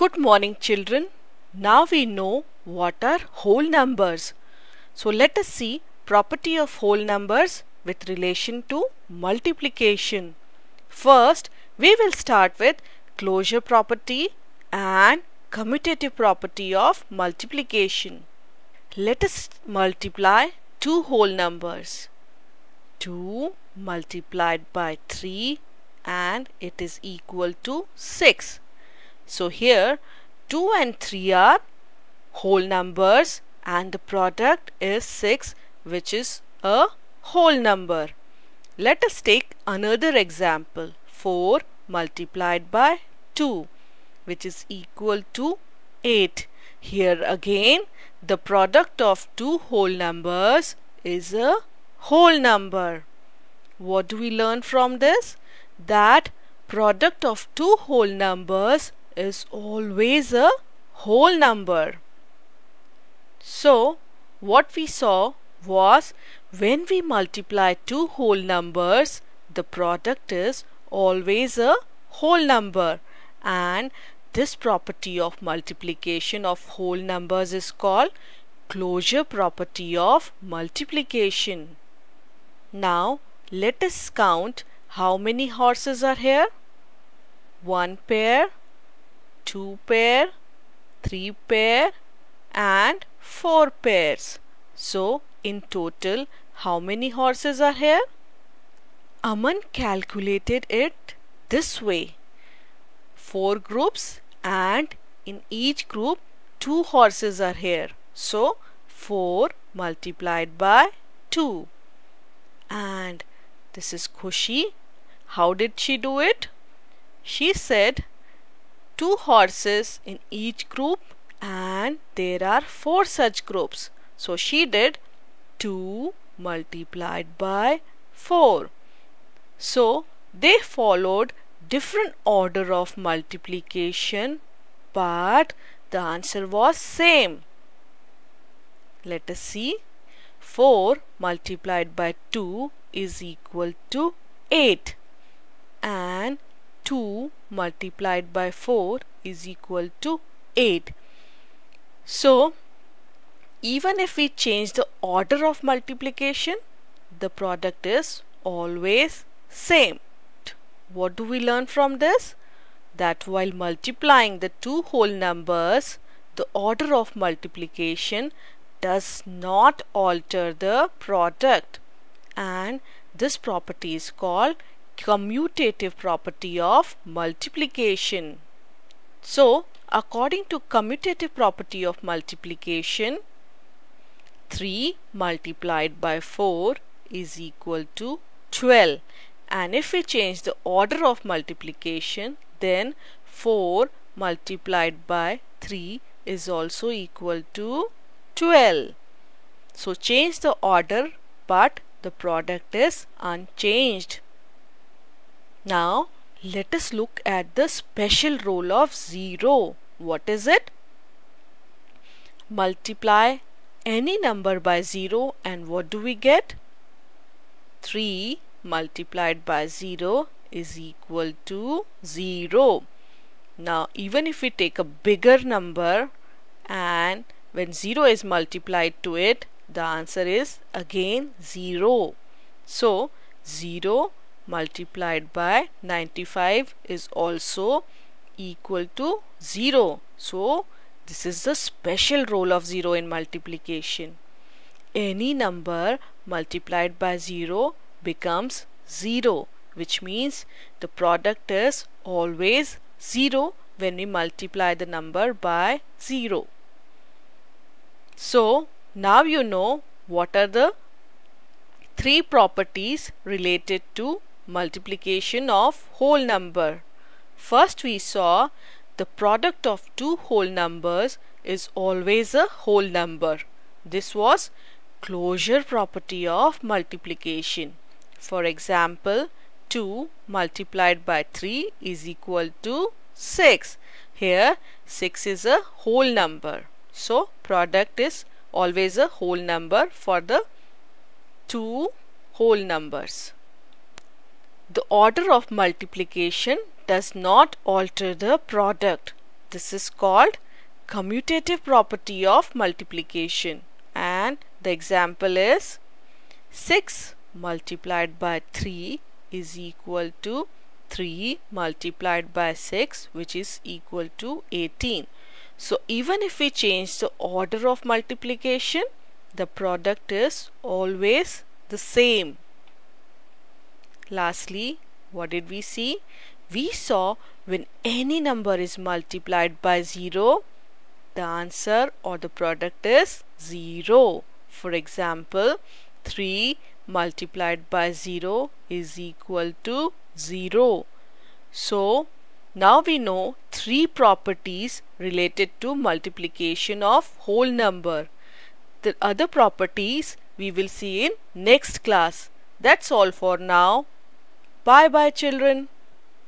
Good morning children. Now we know what are whole numbers. So let us see property of whole numbers with relation to multiplication. First we will start with closure property and commutative property of multiplication. Let us multiply two whole numbers. 2 multiplied by 3 and it is equal to 6. So here 2 and 3 are whole numbers and the product is 6 which is a whole number. Let us take another example 4 multiplied by 2 which is equal to 8. Here again the product of two whole numbers is a whole number. What do we learn from this? That product of two whole numbers is always a whole number. So, what we saw was when we multiply two whole numbers, the product is always a whole number and this property of multiplication of whole numbers is called closure property of multiplication. Now let us count how many horses are here. One pair, two pair, three pair and four pairs. So in total how many horses are here? Aman calculated it this way. Four groups and in each group two horses are here. So 4 multiplied by 2 and this is Khushi. How did she do it? She said two horses in each group and there are four such groups. So she did 2 multiplied by 4. So they followed different order of multiplication but the answer was same. Let us see 4 multiplied by 2 is equal to 8 and 2 multiplied by 4 is equal to 8. So even if we change the order of multiplication the product is always same. What do we learn from this? That while multiplying the two whole numbers the order of multiplication does not alter the product and this property is called commutative property of multiplication. So according to commutative property of multiplication 3 multiplied by 4 is equal to 12 and if we change the order of multiplication then 4 multiplied by 3 is also equal to 12. So change the order but the product is unchanged. Now let us look at the special role of 0. What is it? Multiply any number by 0 and what do we get? 3 multiplied by 0 is equal to 0. Now even if we take a bigger number and when 0 is multiplied to it the answer is again 0. So 0 multiplied by 95 is also equal to 0. So this is the special role of 0 in multiplication. Any number multiplied by 0 becomes 0 which means the product is always 0 when we multiply the number by 0. So now you know what are the three properties related to multiplication of whole number. First we saw the product of two whole numbers is always a whole number. This was closure property of multiplication. For example, 2 multiplied by 3 is equal to 6. Here 6 is a whole number. So product is always a whole number for the two whole numbers. The order of multiplication does not alter the product. This is called commutative property of multiplication and the example is 6 multiplied by 3 is equal to 3 multiplied by 6 which is equal to 18. So even if we change the order of multiplication the product is always the same. Lastly what did we see? We saw when any number is multiplied by 0 the answer or the product is 0. For example 3 multiplied by 0 is equal to 0. So now we know three properties related to multiplication of whole number. The other properties we will see in next class. That's all for now. Bye bye children.